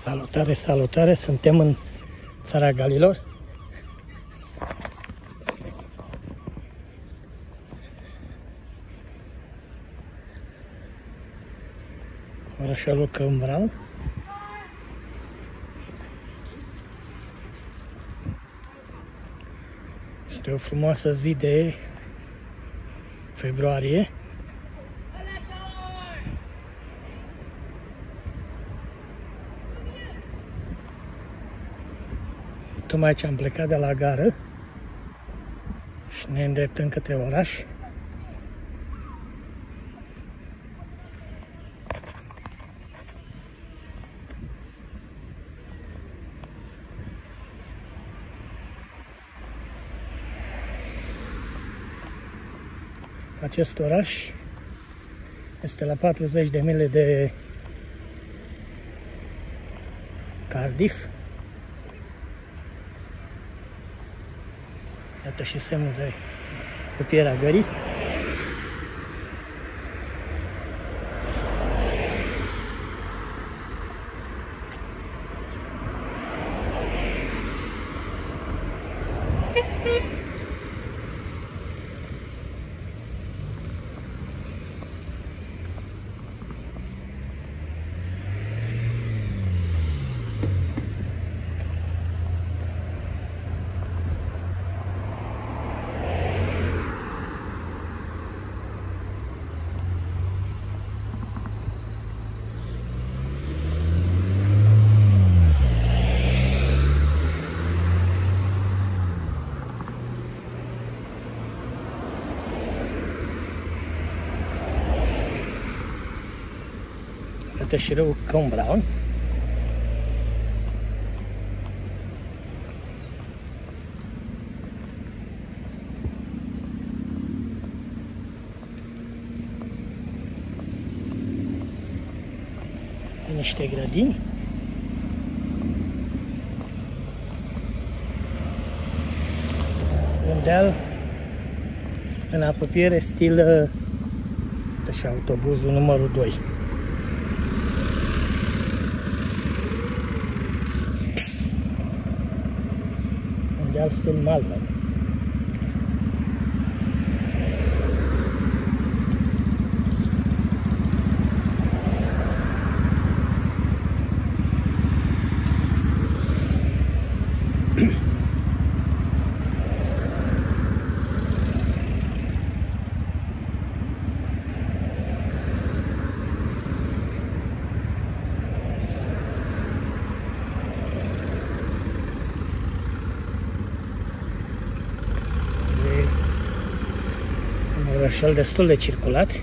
Salutare, salutare! Suntem în țara Galilor. Orașelul Cămbral. Este o frumoasă zi de februarie. Tocmai ce am plecat de la gară și ne îndreptăm către oraș. Acest oraș este la 40 de mile de Cardiff. А Это шоссем удар. Купера горит. Beep, beep. Și râul Cone Brown. Niște grădini. Un deal în apropiere stil și autobuzul numărul 2. Deal stil Malmö. Orășel destul de circulat.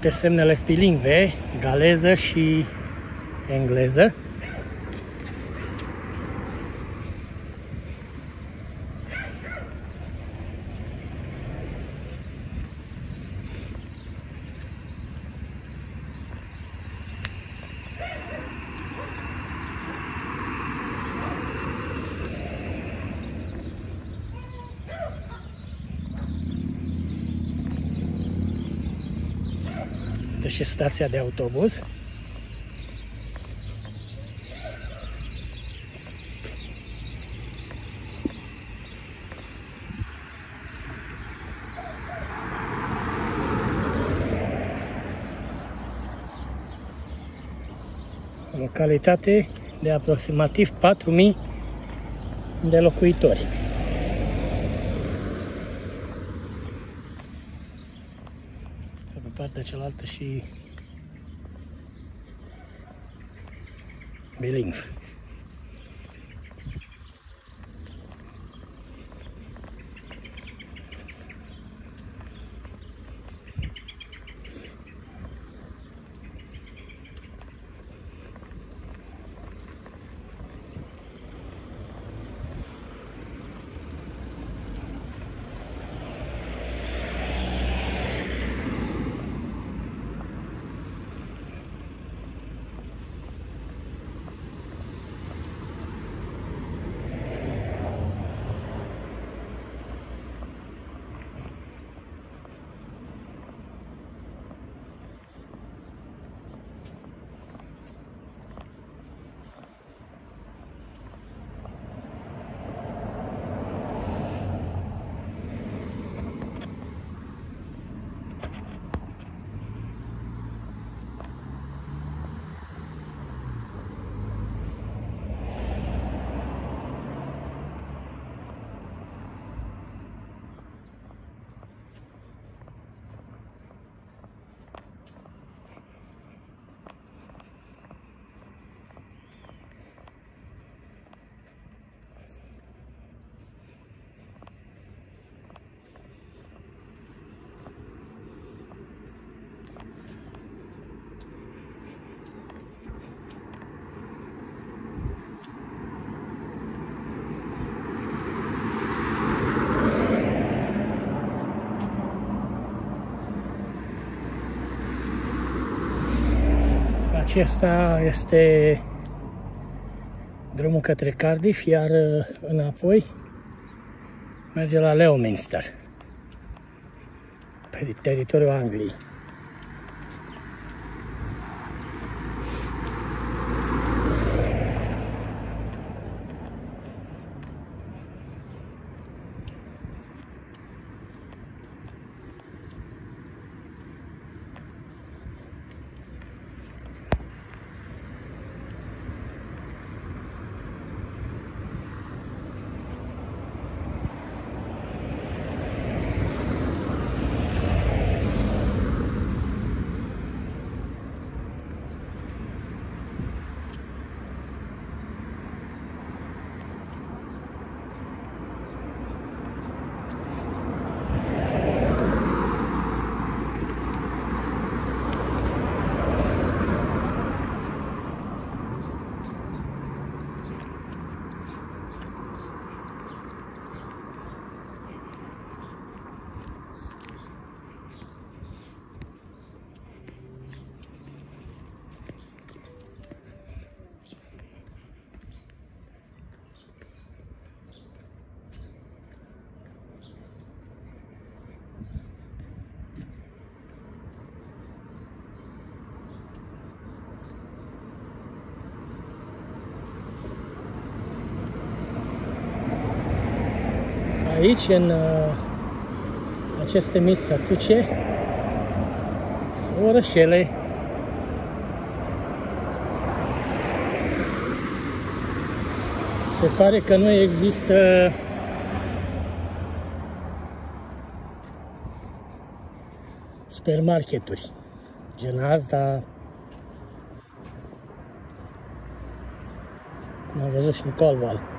Toate semnele stilingve, galeză și engleză. Și stația de autobuz. localitate de aproximativ 4.000 de locuitori. Partea cealaltă și bilingv. Acesta este drumul către Cardiff, iar uh, înapoi merge la Leominster, pe teritoriul Angliei. Aici, în uh, aceste mici sătuce, sunt orășele. Se pare că nu există supermarketuri gen asta cum am văzut și în Colval.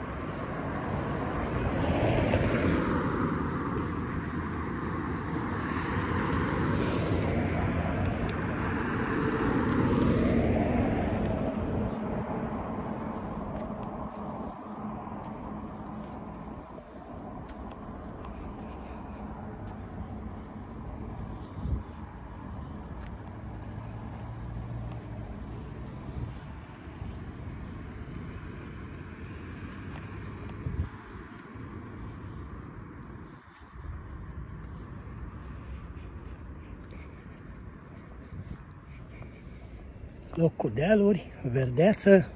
Loc cu dealuri, verdeață.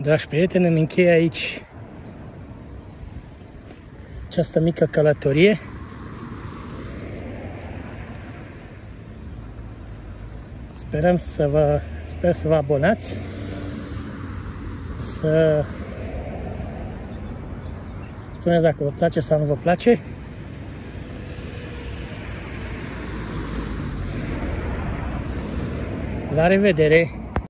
Dragi prieteni, îmi încheie aici această mică călătorie. Sperăm să vă, sper să vă abonați, să spuneți dacă vă place sau nu vă place. La revedere!